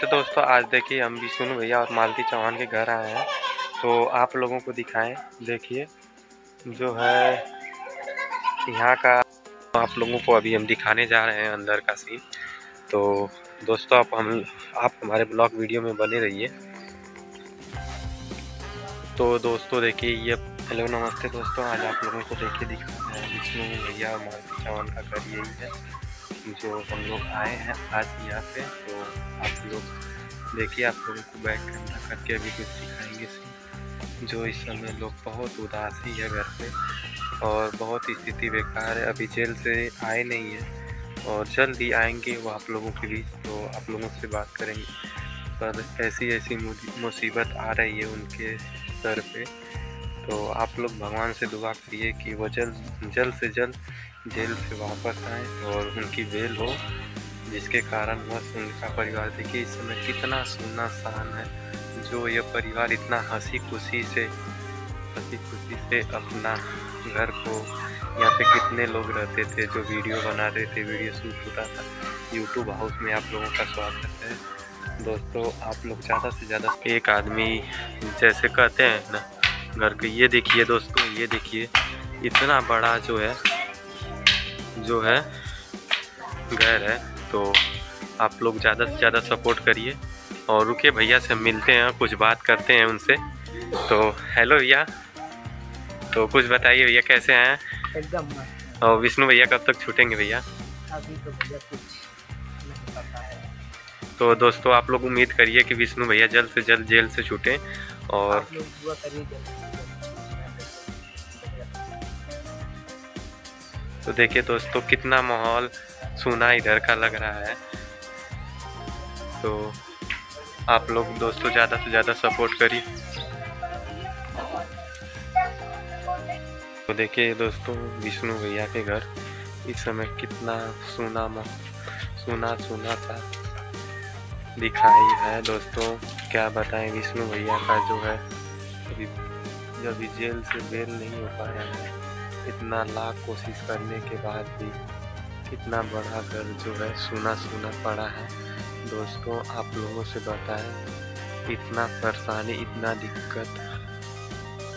तो दोस्तों, आज देखिए हम सुन भैया और मालती चौहान के घर आए हैं। तो आप लोगों को दिखाएँ, देखिए, जो है यहाँ का आप लोगों को अभी हम दिखाने जा रहे हैं अंदर का सीन तो दोस्तों, आप हम, आप हमारे ब्लॉग वीडियो में बने रहिए। तो दोस्तों, देखिए, ये हेलो नमस्ते दोस्तों, आज आप लोगों को देखिए, दिखा विष्णु भैया और मालती चौहान का घर यही है। जो हम लोग आए हैं आज यहाँ पे तो आप लोग देखिए, आप लोगों को बैक कैमरा करके अभी कुछ दिखाएँगे जो इस समय लोग बहुत उदासी है घर पे, और बहुत स्थिति बेकार है। अभी जेल से आए नहीं है, और जल्द ही आएँगे वो आप लोगों के बीच तो आप लोगों से बात करेंगे। पर ऐसी ऐसी मुसीबत आ रही है उनके सर पे तो आप लोग भगवान से दुआ करिए कि वो जल्द जल्द से जल्द जेल से वापस आए और उनकी बेल हो, जिसके कारण बस उनका परिवार, देखिए इस समय कितना सुनना सान है, जो ये परिवार इतना हँसी खुशी से हँसी खुशी से अपना घर को, यहाँ पे कितने लोग रहते थे, जो वीडियो बना रहे थे, वीडियो शूट होता था। यूट्यूब हाउस में आप लोगों का स्वागत है। दोस्तों, आप लोग ज़्यादा से ज़्यादा एक आदमी जैसे कहते हैं ना घर के। ये देखिए दोस्तों ये देखिए इतना बड़ा जो है जो है घर है तो आप लोग ज़्यादा से ज़्यादा सपोर्ट करिए। और रुके भैया से मिलते हैं कुछ बात करते हैं उनसे। तो हेलो भैया तो कुछ बताइए भैया कैसे हैं? एकदम मस्त। और विष्णु भैया कब तक छूटेंगे भैया? अभी तो भैया कुछ नहीं पता है। तो दोस्तों आप लोग उम्मीद करिए कि विष्णु भैया जल्द से जल्द जेल से छूटें। और। तो देखिए दोस्तों कितना माहौल सुना इधर का लग रहा है तो आप लोग दोस्तों ज़्यादा से ज़्यादा सपोर्ट करिए तो देखिए दोस्तों विष्णु भैया के घर इस समय कितना सुना सुना सुना सा दिखाई है दोस्तों क्या बताएँ, विष्णु भैया का जो है, अभी अभी जेल से बेल नहीं हो पाया है, इतना लाख कोशिश करने के बाद भी कितना बड़ा घर जो है सुना सुना पड़ा है। दोस्तों, आप लोगों से बताएँ, इतना परेशानी, इतना दिक्कत।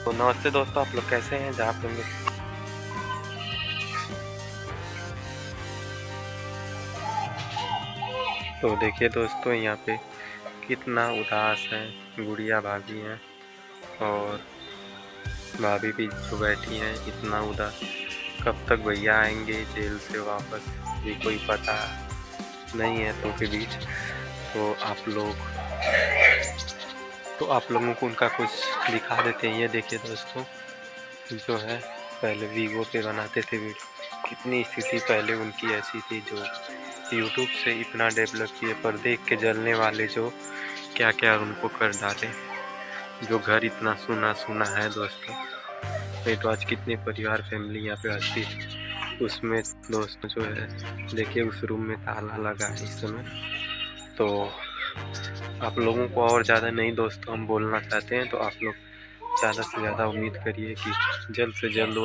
तो नमस्ते दोस्तों, आप लोग कैसे हैं? जहाँ पे तो देखिए दोस्तों, यहाँ पे कितना उदास है, गुड़िया भाभी हैं और भाभी भी जो बैठी हैं, इतना उदास। कब तक भैया आएँगे जेल से वापस, ये कोई पता नहीं है तो के बीच। तो आप लोग तो आप लोगों को उनका कुछ दिखा देते हैं, ये देखिए दोस्तों, जो है, पहले वीवो पे बनाते थे वीडियो। कितनी स्थिति पहले उनकी ऐसी थी जो यूट्यूब से इतना डेवलप किए पर देख के जलने वाले जो क्या क्या उनको कर डाले, जो घर इतना सुना सुना है दोस्तों। नहीं तो आज कितने परिवार फैमिली यहाँ पे आती है। उसमें दोस्तों जो है, देखिए उस रूम में ताला लगा है इस समय। तो आप लोगों को और ज़्यादा नहीं दोस्तों, हम बोलना चाहते हैं तो आप लोग ज़्यादा से ज़्यादा उम्मीद करिए कि जल्द से जल्द